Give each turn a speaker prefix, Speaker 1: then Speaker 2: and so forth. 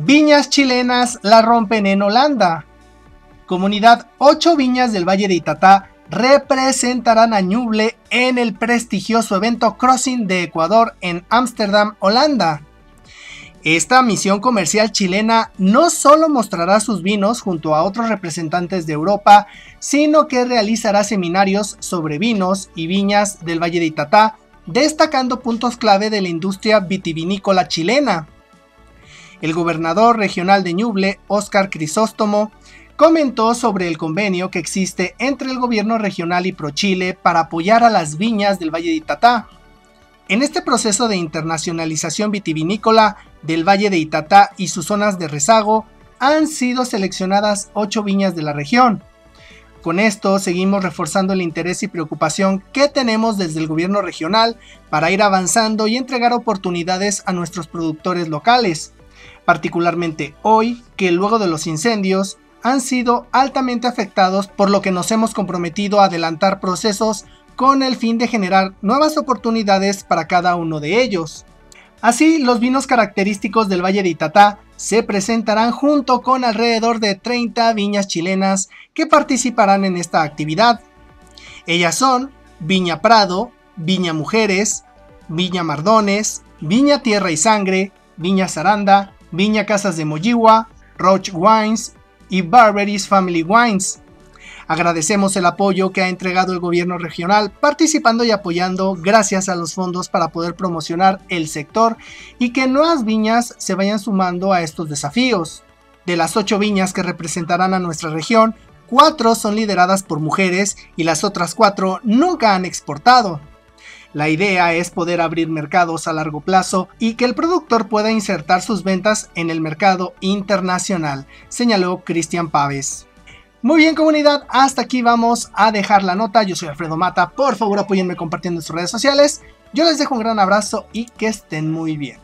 Speaker 1: Viñas chilenas la rompen en Holanda. Comunidad 8 viñas del Valle de Itatá representarán a Ñuble en el prestigioso evento Crossing de Ecuador en Ámsterdam, Holanda. Esta misión comercial chilena no solo mostrará sus vinos junto a otros representantes de Europa, sino que realizará seminarios sobre vinos y viñas del Valle de Itatá, destacando puntos clave de la industria vitivinícola chilena. El gobernador regional de Ñuble, Óscar Crisóstomo, comentó sobre el convenio que existe entre el gobierno regional y ProChile para apoyar a las viñas del Valle de Itatá. En este proceso de internacionalización vitivinícola del Valle de Itatá y sus zonas de rezago, han sido seleccionadas 8 viñas de la región. Con esto seguimos reforzando el interés y preocupación que tenemos desde el gobierno regional para ir avanzando y entregar oportunidades a nuestros productores locales, particularmente hoy que luego de los incendios han sido altamente afectados por lo que nos hemos comprometido a adelantar procesos con el fin de generar nuevas oportunidades para cada uno de ellos. Así, los vinos característicos del Valle de Itatá se presentarán junto con alrededor de 30 viñas chilenas que participarán en esta actividad. Ellas son Viña Prado, Viña Mujeres, Viña Mardones, Viña Tierra y Sangre, Viña Zaranda, Viña Casas de Mojiwa, Roach Wines y Barberries Family Wines. Agradecemos el apoyo que ha entregado el gobierno regional participando y apoyando gracias a los fondos para poder promocionar el sector y que nuevas viñas se vayan sumando a estos desafíos. De las ocho viñas que representarán a nuestra región, cuatro son lideradas por mujeres y las otras cuatro nunca han exportado. La idea es poder abrir mercados a largo plazo y que el productor pueda insertar sus ventas en el mercado internacional, señaló Cristian Paves. Muy bien comunidad, hasta aquí vamos a dejar la nota. Yo soy Alfredo Mata, por favor apóyenme compartiendo en sus redes sociales. Yo les dejo un gran abrazo y que estén muy bien.